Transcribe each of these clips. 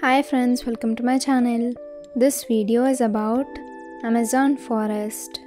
Hi friends, welcome to my channel. This video is about Amazon forest.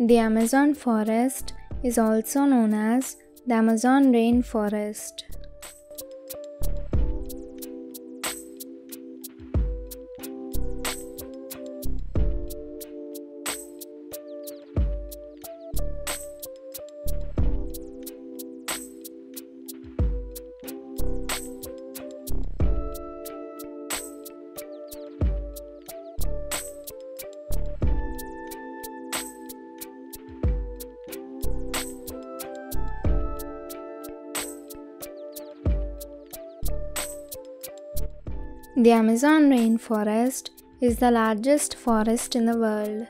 The Amazon forest is also known as the Amazon rainforest. The Amazon rainforest is the largest forest in the world.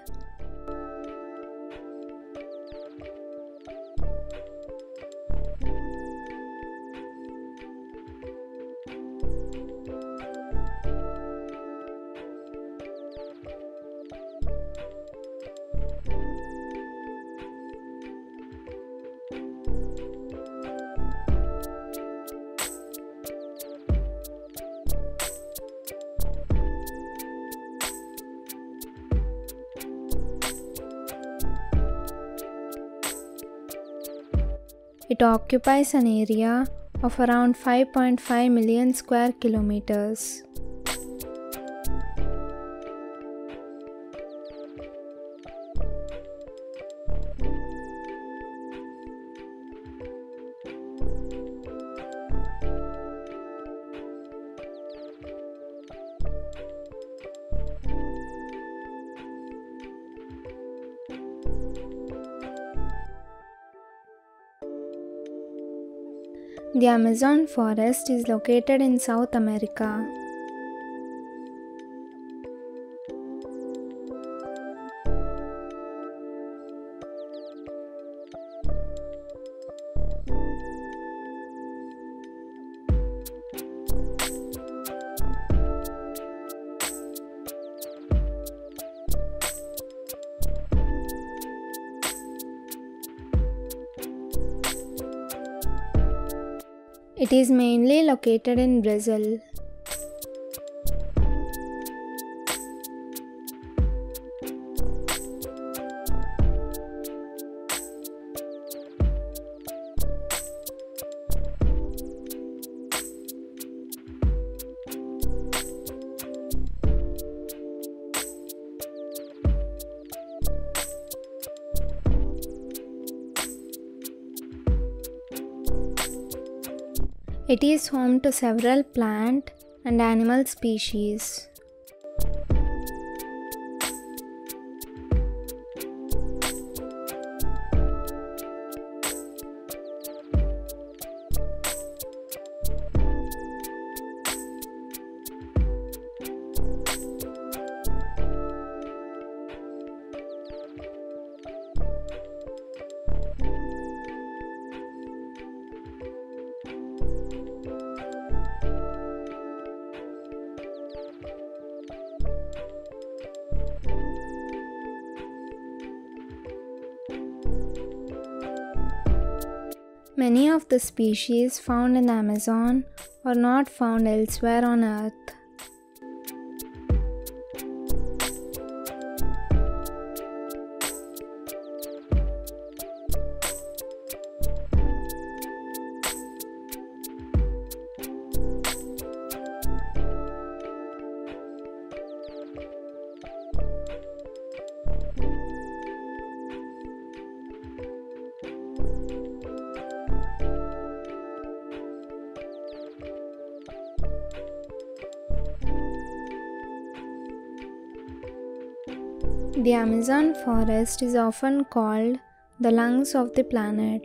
It occupies an area of around 5.5 million square kilometers. The Amazon forest is located in South America. It is mainly located in Brazil. It is home to several plant and animal species. Many of the species found in Amazon are not found elsewhere on Earth. The Amazon forest is often called the lungs of the planet.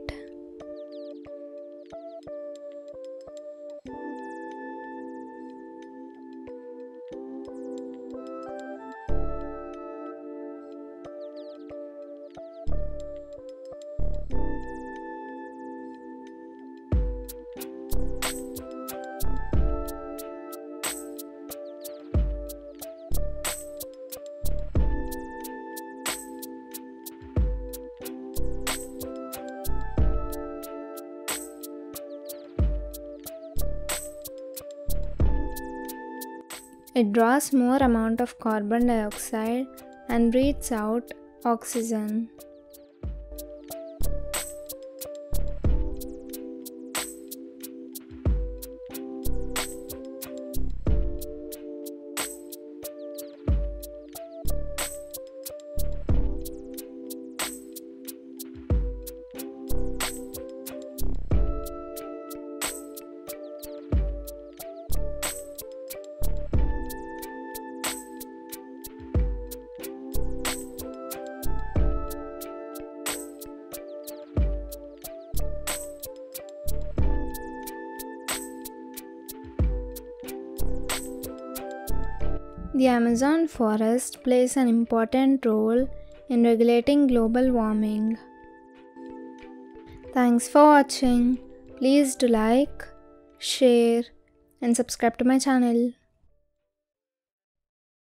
It draws more amount of carbon dioxide and breathes out oxygen. The Amazon forest plays an important role in regulating global warming. Thanks for watching. Please do like, share and subscribe to my channel.